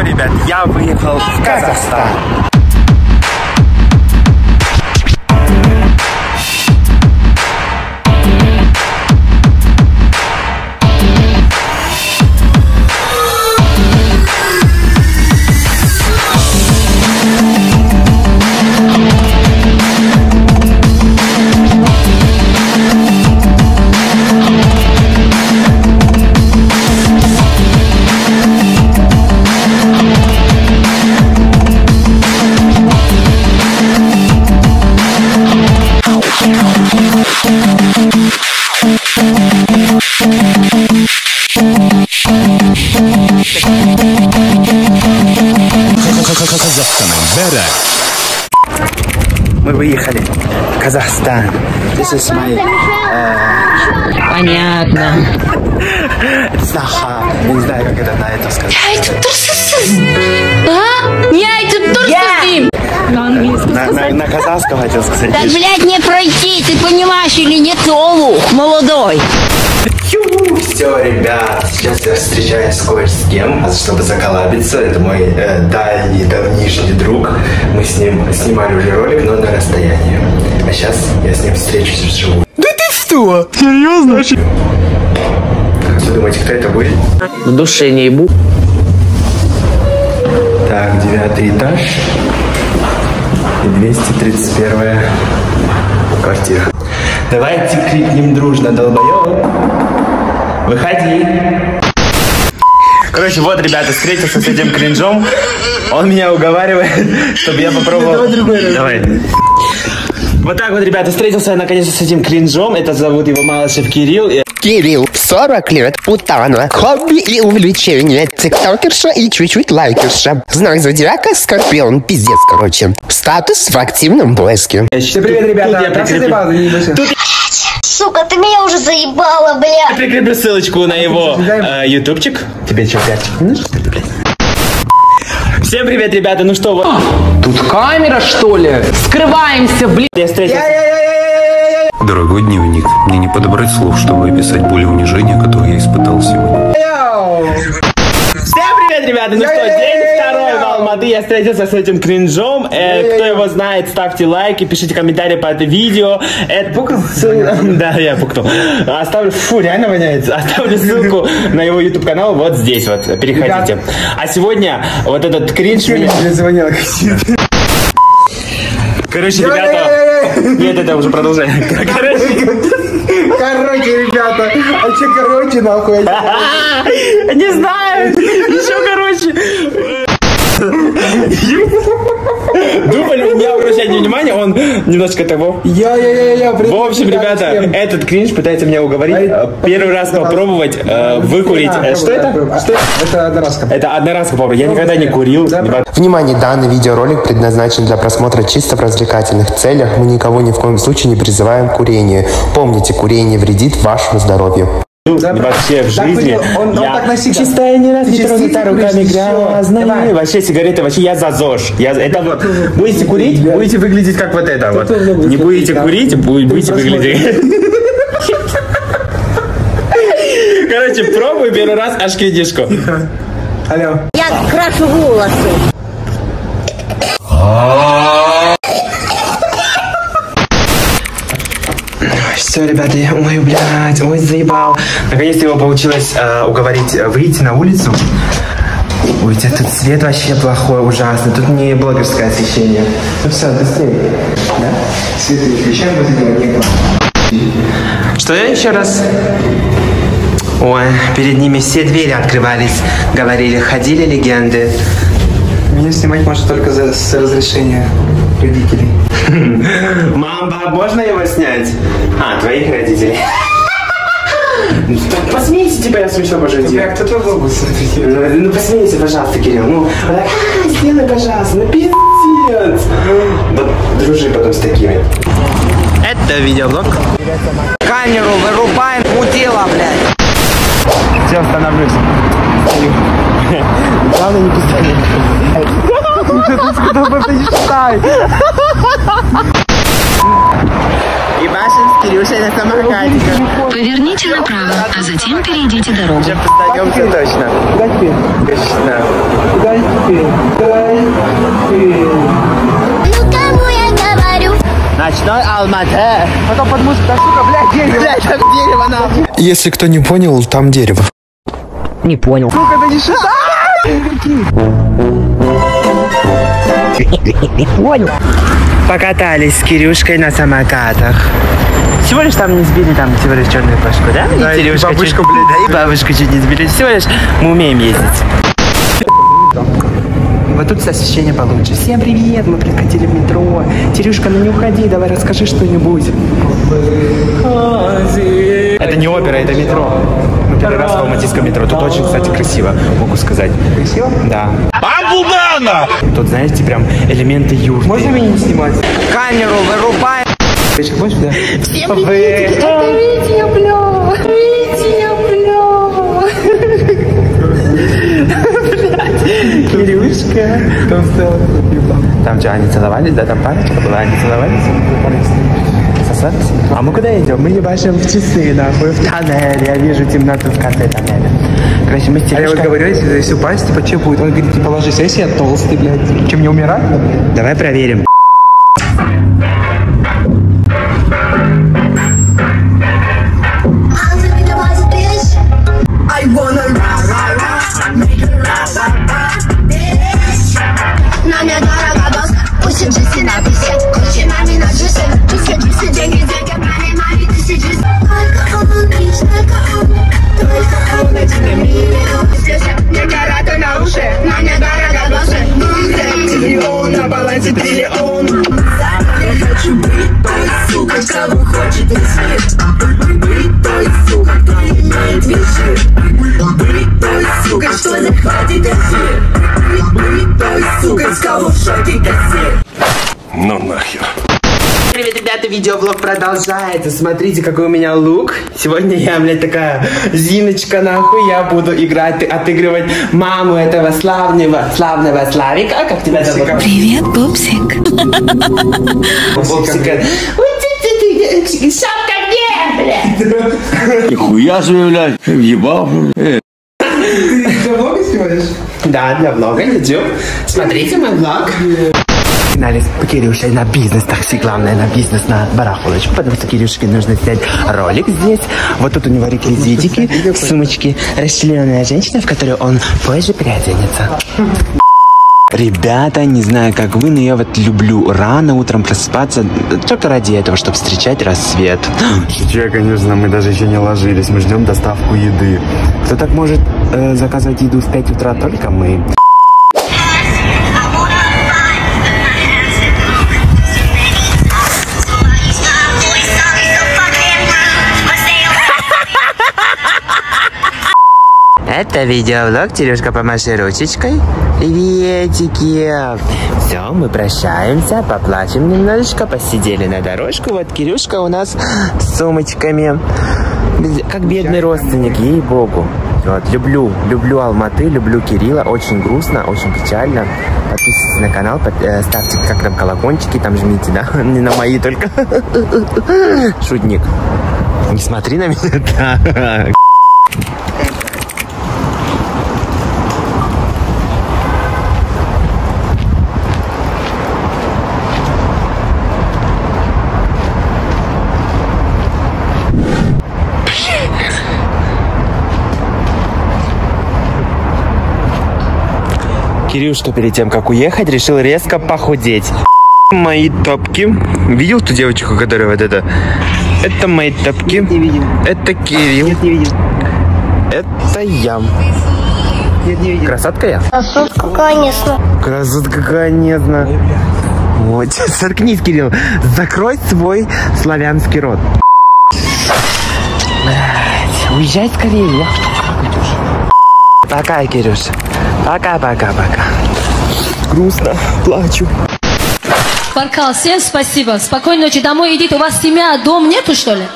все, ребят, я выехал в Казахстан. Мы выехали в Казахстан. This is my Понятно. Саха. Я не знаю, как это на это сказать. А? Я тут тоже На, на, на казахском хотел сказать. Так, блядь, не пройти, ты понимаешь или нет, олух, молодой. Все, ребят, сейчас я встречаюсь кое с кем, а чтобы заколабиться. Это мой э, дальний, давнишний друг. Мы с ним снимали уже ролик, но на расстоянии. А сейчас я с ним встречусь вживую. Да ты что? Серьезно? Как вы думаете, кто это будет? В душе не ебу. Так, девятый этаж. И 231 квартира. Давайте крикнем дружно, долбоёб. Выходи. Короче, вот, ребята, встретился с этим кринжом. Он меня уговаривает, чтобы я попробовал... Давай другой Давай. Вот так вот, ребята, встретился я наконец-то с этим кринжом. Это зовут его Малышев Кирилл. Кирилл, 40 лет, путана, хобби и увлечения, тиктокерша и чуть-чуть лайкерша. Знак зодиака Скорпион, пиздец, короче. Статус в активном поиске. Всем привет, ребята. Ты заебал, заебался? Сука, ты меня уже заебала, бля. Прикреплю ссылочку на его э, ютубчик. Тебе что, пятчик? Ну, что ты, блядь? Всем привет, ребята. Ну что, вот Тут камера, что ли? Скрываемся, блин. я встретился. Дорогой дневник, мне не подобрать слов, чтобы описать боль и унижение, которое я испытал сегодня. Всем привет, ребята! Ну что, день второй в Алматы. Я встретился с этим кринжом. Э, кто его знает, ставьте лайки, пишите комментарии по этому видео. Это... Да, я пукнул. Оставлю... Фу, реально воняет. Оставлю ссылку на его YouTube канал вот здесь вот. Переходите. А сегодня вот этот кринж Короче, ребята... Нет, это уже продолжаем. Короче, Короче, ребята, а че короче, нахуй? не знаю. Еще короче. Дубль, не внимания, он немножко того. Я-я-я-я, В общем, ребята, этот кринж пытается меня уговорить э, первый раз попробовать э, выкурить. Э, Что это? Что это? Это одноразка. Это одноразка попробовать. Я никогда не курил. Внимание, данный видеоролик предназначен для просмотра чисто в развлекательных целях. Мы никого ни в коем случае не призываем к курению. Помните, курение вредит вашему здоровью. Вообще в Так, жизни он- он я так чистая не раз не тронута руками грязная. Вообще сигареты, вообще я за ЗОЖ. Я, за- это вот, будете курить, будете выглядеть как вот это вот. Не будете курить, бу- будете выглядеть. Короче, пробую первый раз аж критишку. Алло. Я крашу волосы. Все, ребята, я, ой, блядь, ой, заебал. Наконец-то его получилось э, уговорить э, выйти на улицу. Ой, у тебя тут свет вообще плохой, ужасный. Тут не блогерское освещение. Ну все, быстрее. Да? Свет включаем, вот это не было. Что еще раз? Ой, перед ними все двери открывались. Говорили, ходили легенды. Меня снимать может только за, с разрешения родителей. Мам, пап, можно его снять? А, твоих родителей. Ну, так Посмейся, типа я смешно пошутил. Бля, кто твой глобус смотрите? Ну, ну, посмейся, пожалуйста, Кирилл. Ну, вот так, «А, сделай, пожалуйста, ну пиздец. Вот дружи потом с такими. Это видеоблог. Камеру вырубаем, мудила, блядь. Все, остановлюсь. Главное не пиздец. И Башин с Кирюшей на самокатиках. Поверните направо, а затем перейдите дорогу. Точно. Куда? Точно. Куда? Ну кому я говорю? Ночной Алматы. Потом под музыку, да, сука, блядь, дерево. Блядь, там дерево, нахуй. Если кто не понял, там дерево. Не понял. Покатались с Кирюшкой на самокатах. Всего лишь там не сбили, там всего лишь черную кошку, да? Да, и Кирюшка бабушку, чуть- блядь. Да, и бабушку чуть не сбили. Всего лишь мы умеем ездить. Вот тут освещение получше. Всем привет, мы прикатили в метро. Терюшка, ну не уходи, давай расскажи что-нибудь. Это не опера, это метро. Мы первый раз в алматинском метро. Тут очень, кстати, красиво, могу сказать. Красиво? Да. Тут, знаете, прям элементы юрты. Можно меня не снимать? Камеру вырубай. Хочешь, да? Всем привет, это Витя, бля. Витя, бля. Кирюшка. Там стало. Там что, они целовались, да? Там парочка была, они целовались? Сосались? А мы куда идем? Мы ебашим в часы, нахуй, в тоннель. Я вижу темноту в конце тоннеля. Короче, мы с А я вот говорю, если, если упасть, типа, че будет? Он говорит, типа, ложись, а если я толстый, блядь? Чем не умирать? Давай проверим. Ребята, видеоблог продолжается. Смотрите, какой у меня лук. Сегодня я, блядь, такая Зиночка, нахуй. Я буду играть, отыгрывать маму этого славного, славного Славика. А Как тебя зовут? Привет, пупсик. Ты, ты, шапка где, блядь? Нихуя себе, блядь, въебал. Э, Ты много снимаешь? Да, для влога YouTube. Смотрите мой влог. Погнали с Кирюшей на бизнес-такси, главное на бизнес, на барахолочку, потому что Кирюшке нужно снять ролик здесь. Вот тут у него реквизитики, сумочки, расчлененная женщина, в которую он позже переоденется. Ребята, не знаю, как вы, но я вот люблю рано утром просыпаться только ради этого, чтобы встречать рассвет. Шучу, конечно, мы даже еще не ложились, мы ждем доставку еды. Кто так может э, заказывать еду в 5 утра? Только мы. Это видеовлог Терюшка помаши ручечкой. Приветики. Все, мы прощаемся, поплачем немножечко, посидели на дорожку. Вот Кирюшка у нас с сумочками. Как бедный родственник, ей-богу. Вот, люблю, люблю Алматы, люблю Кирилла. Очень грустно, очень печально. Подписывайтесь на канал, под- э, ставьте как там колокольчики, там жмите, да? Не на мои только. Шутник. Не смотри на меня так. Кирюшка перед тем, как уехать, решил резко похудеть. Мои топки. Видел ту девочку, которая вот это? Это мои топки. не видел. Это Кирилл. Нет, не видел. Это я. Нет, не видел. Красотка я? Красотка, конечно. Красотка, конечно. Вот, соркнись, Кирилл. Закрой свой славянский рот. Уезжай скорее. я. Пока, Кирюша. Пока-пока-пока. Грустно, плачу. Баркал, всем спасибо. Спокойной ночи. Домой идите. У вас семья, дом нету, что ли?